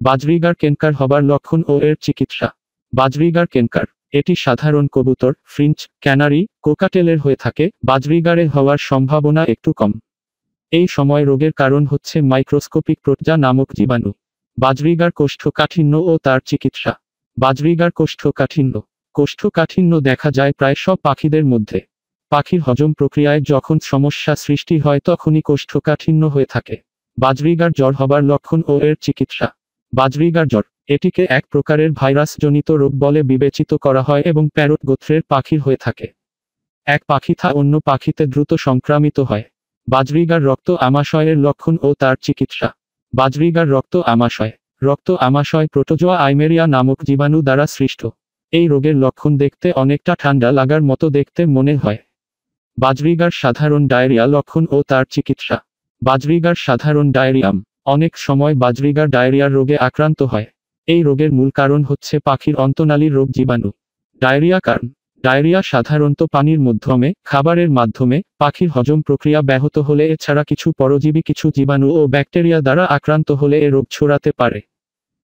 Budgerigar কেনকার হবার লক্ষণ ও এর চিকিৎসা। বাজরিগার কেনকার, এটি সাধারণ কবুতর ফ্রিঞ্চ ক্যানারি, কোকাটেলের হয়ে থাকে, বাজরিগারে হওয়ার সম্ভাবনা একটু কম। এই সময় রোগের কারণ হচ্ছে মাইক্রোস্কোপিক প্রোটজা নামক জীবাণু। বাজরিগার কোষ্ঠকাঠিন্য ও তার চিকিৎসা। বাজরিগার কোষ্ঠকাঠিন্য। কোষ্ঠকাঠিন্য দেখা যায় প্রায় সব পাখিদের মধ্যে। পাখির হজম প্রক্রিয়ায় যখন সমস্যা সৃষ্টি হয় তখনই কোষ্ঠকাঠিন্য হয়ে থাকে। বাজরিগার জ্বর হবার লক্ষণ ও এর চিকিৎসা। বাজরিগার জ্বর। এটিকে এক প্রকারের ভাইরাসজনিত রোগ বলে বিবেচিত করা হয় এবং প্যারট গোত্রের পাখির হয়ে থাকে। এক পাখি থা অন্য পাখিতে দ্রুত সংক্রামিত হয়। বাজরিগার রক্ত আমাশয়ের লক্ষণ ও তার চিকিৎসা। বাজরিগার রক্ত আমাশয়। রক্ত আমাশয় প্রোটোজোয়া আইমেরিয়া নামক জীবাণু দ্বারা সৃষ্ট। এই রোগের লক্ষণ দেখতে অনেকটা ঠান্ডা লাগার মতো দেখতে মনে হয়। বাজরিগার সাধারণ ডায়রিয়া লক্ষণ ও তার চিকিৎসা। বাজরিগার সাধারণ ডায়রিয়াম। অনেক সময় বাজরিগা ডায়রিয়ার রোগে আক্রান্ত হয়। এই রোগের মূল কারণ হচ্ছে পাখির অন্তনালীর রোগ জীবাণু। ডায়রিয়া কারণ, ডায়রিয়া সাধারণত পানির মাধ্যমে, খাবারের মাধ্যমে, পাখির হজম প্রক্রিয়া ব্যাহত হলে, এছাড়া কিছু পরজীবী, কিছু জীবাণু ও ব্যাকটেরিয়া দ্বারা আক্রান্ত হলে এ রোগ ছড়াতে পারে।